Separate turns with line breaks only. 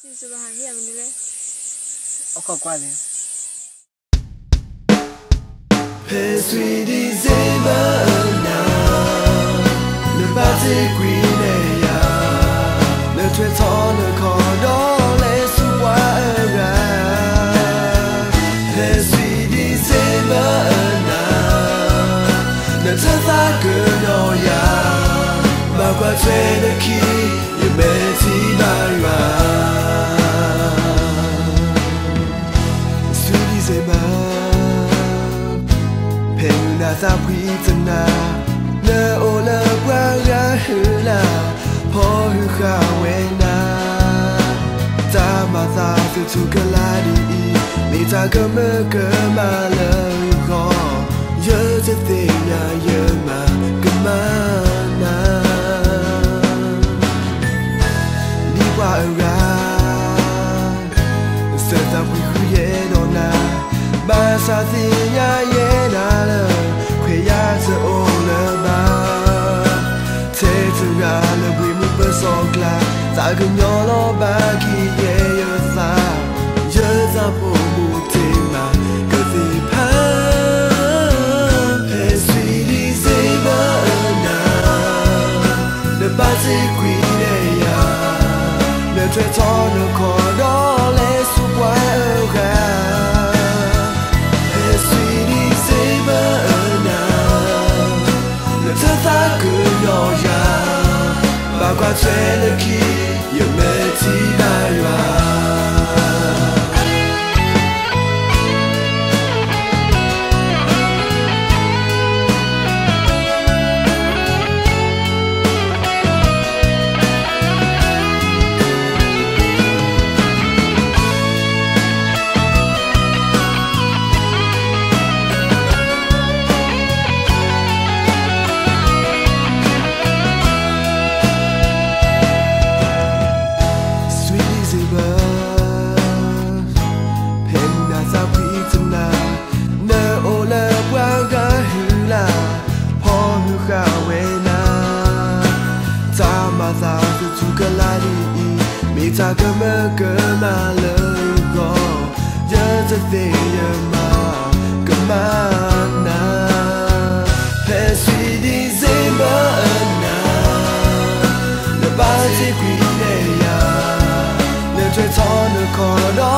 စီစဘာဟန်ရမ နာ
သာဝိသနာလေအိုလာဘွာရဟလာဖောဟခဝေနာတာမသာသူသူကလာဒီမိတာကမကမလာခေါ်ရတဲ့တဲ့ညာရမကမနာဒီဝါရာစတဲ့ဝိခရဲတော့နာဘာသာတင်ညာရဲ ကညောလောဘာကီ 未来は么个马勒个，热着的热嘛个嘛那，黑水的热嘛那，那把这鬼来呀，那最操那可到。